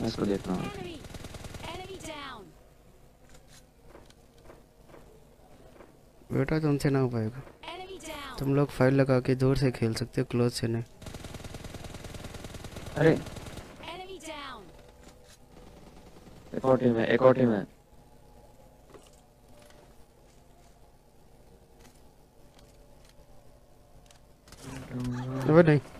मैं इसको रहा हूँ! बेटा तुमसे ना हो पाएगा। तुम लोग फ़ाइल लगा के दूर से खेल सकते हो क्लोज से नहीं। अरे। एक और टीम है एक और टीम है। नहीं।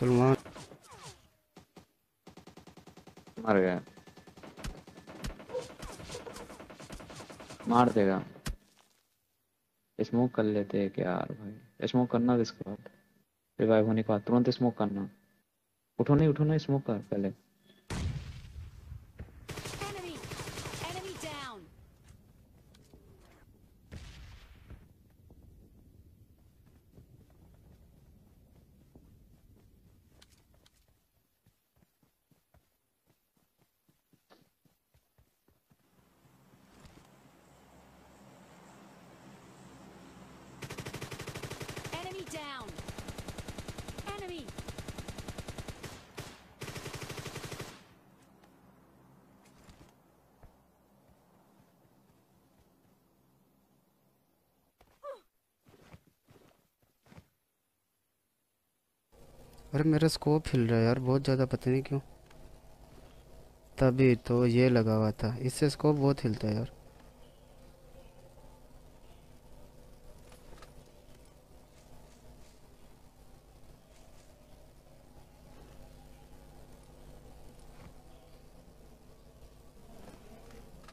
सलमान मर गया। मार देगा। स्मोक कर लेते हैं क्या यार भाई? स्मोक करना इसके बाद रिवाइव होने के बाद तुरंत स्मोक करना। उठो नहीं उठो नहीं, स्मोक कर पहले। अरे मेरा स्कोप हिल रहा है यार, बहुत ज़्यादा पता नहीं क्यों। तभी तो ये लगा हुआ था। इससे स्कोप बहुत हिलता है यार।